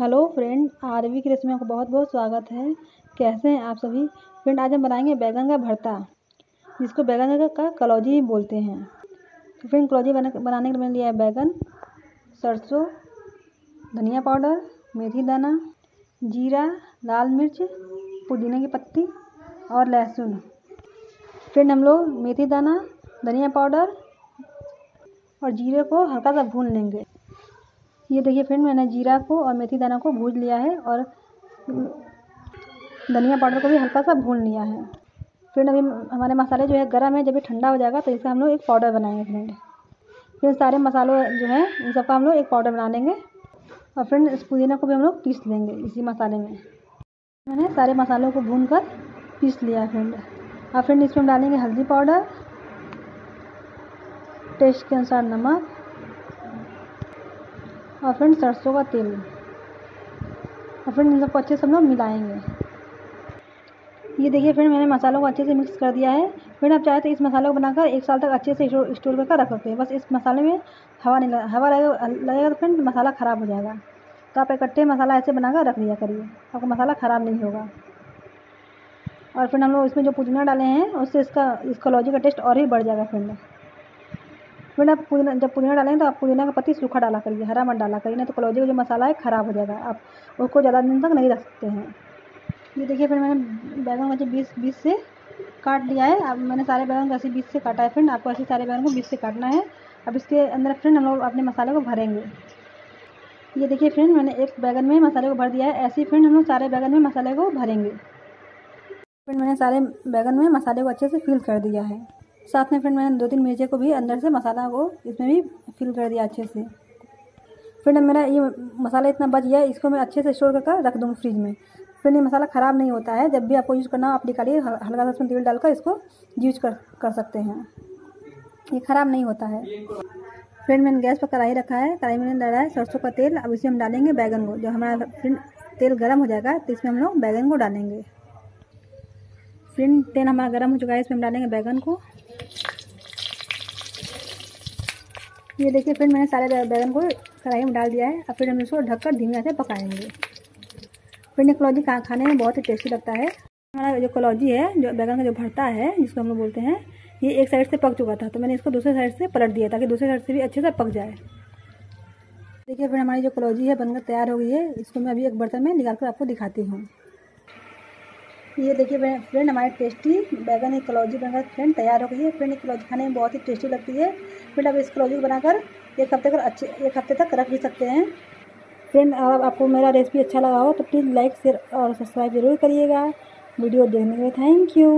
Hello friend, RV की में आपका बहुत बहुत स्वागत है। कैसे हैं आप सभी? फ्रेंड, आज हम बनाएँगे बैगन का भरता, जिसको बैगन का कलौजी बोलते हैं। तो फ्रेंड, कलौजी बना, बनाने के लिए मैंने लिया है बैगन, सरसों, धनिया पाउडर, मेथी दाना, जीरा, लाल मिर्च, पुदीने की पत्ती और लहसुन। फ्रेंड, हम लोग मेथी दाना, धनिया पाउडर और जीरे को हल्का सा भून लेंगे। ये देखिए फ्रेंड मैंने जीरा को और मेथी दाना को भून लिया है और धनिया पाउडर को भी हल्का सा भून लिया है। फ्रेंड अभी हमारे मसाले जो है गर्म है, जब ये ठंडा हो जाएगा तो इसका हम लोग एक पाउडर बनाएँगे फ्रेंड फिर सारे मसालों जो है, इन सबका हम लोग एक पाउडर बना लेंगे और फ्रेंड इस पुदीना को भी हम लोग पीस लेंगे इसी मसाले में। मैंने सारे मसालों को भून कर पीस लिया है फ्रेंड और फ्रेंड इसमें हम डालेंगे हल्दी पाउडर टेस्ट के अनुसार नमक और फ्रेंड सरसों का तेल। और फ्रेंड इन सबको अच्छे से हम लोग मिलाएँगे। ये देखिए फ्रेंड मैंने मसालों को अच्छे से मिक्स कर दिया है। फ्रेंड आप चाहे तो इस मसाले को बनाकर एक साल तक अच्छे से स्टोर करके रख सकते हैं। बस इस मसाले में हवा नहीं हवा लगेगा लगेगा तो फ्रेंड मसाला ख़राब हो जाएगा। तो आप इकट्ठे मसाला ऐसे बनाकर रख दिया करिए। आपको मसाला ख़राब नहीं होगा। और फिर हम लोग इसमें जो पुदीना डाले हैं, उससे इसका इस कलौजी का टेस्ट और भी बढ़ जाएगा फ्रेंड फिर आप पुदीना, जब पुदीना डालेंगे तो आप पुदीना का पत्ती सूखा डाला करिए, हरा मत डाला करिए, नहीं तो कलौजी का जो मसाला है ख़राब हो जाएगा, आप उसको ज़्यादा दिन तक नहीं रख सकते हैं। ये देखिए फिर मैंने बैगन मुझे बीस बीस से काट लिया है, अब मैंने सारे बैगन को ऐसे बीस से काटा है फ्रेंड आपको ऐसे सारे बैगन को बीस से काटना है, अब इसके अंदर फ्रेंड हम लोग अपने मसाले को भरेंगे। ये देखिए फ्रेंड मैंने एक बैगन में मसाले को भर दिया है, ऐसे ही फ्रेंड हम लोग सारे बैगन में मसाले को भरेंगे। फ्रेंड मैंने सारे बैगन में मसाले को अच्छे से फिल कर दिया है। साथ में फ्रेंड मैंने दो तीन मिर्चे को भी अंदर से मसाला को इसमें भी फिल कर दिया अच्छे से। फ्रेंड मेरा ये मसाला इतना बच गया, इसको मैं अच्छे से स्टोर करके रख दूँगी फ्रिज में। फ्रेंड ये मसाला ख़राब नहीं होता है, जब भी आपको यूज़ करना हो, आप निकालिए हल्का सा उसमें तेल डालकर इसको यूज़ कर कर सकते हैं। ये ख़राब नहीं होता है। फ्रेंड मैंने गैस पर कढ़ाई रखा है, कढ़ाई में डाला है सरसों का तेल, अब इसमें हम डालेंगे बैगन को। जब हमारा फ्रेंड तेल गर्म हो जाएगा तो इसमें हम लोग बैगन को डालेंगे। फ्रेंड तेल हमारा गर्म हो चुका है, इसमें हम डालेंगे बैगन को। ये देखिए फिर मैंने सारे बैगन को कढ़ाई में डाल दिया है। और फिर हम इसको ढककर धीमे से पकाएँगे। फिर कलौजी खाने में बहुत ही टेस्टी लगता है। हमारा जो कलौजी है, जो बैगन का जो भरता है, जिसको हम लोग बोलते हैं, ये एक साइड से पक चुका था तो मैंने इसको दूसरे साइड से पलट दिया ताकि दूसरे साइड से भी अच्छे से पक जाए। देखिए फिर हमारी जो कलौजी है, बनकर तैयार हो गई है। इसको मैं अभी एक बर्तन में निकाल कर आपको दिखाती हूँ। ये देखिए फ्रेंड हमारे टेस्टी बैगन एक कलौजी बनकर फ्रेंड तैयार हो गई है। फ्रेंड एक कलौजी खाने में बहुत ही टेस्टी लगती है। फ्रेंड आप इस कलौजी को बनाकर एक हफ़्ते तक अच्छे एक हफ़्ते तक रख भी सकते हैं। फ्रेंड अगर आपको मेरा रेसिपी अच्छा लगा हो तो प्लीज़ लाइक शेयर और सब्सक्राइब ज़रूर करिएगा। वीडियो देखने के लिए थैंक यू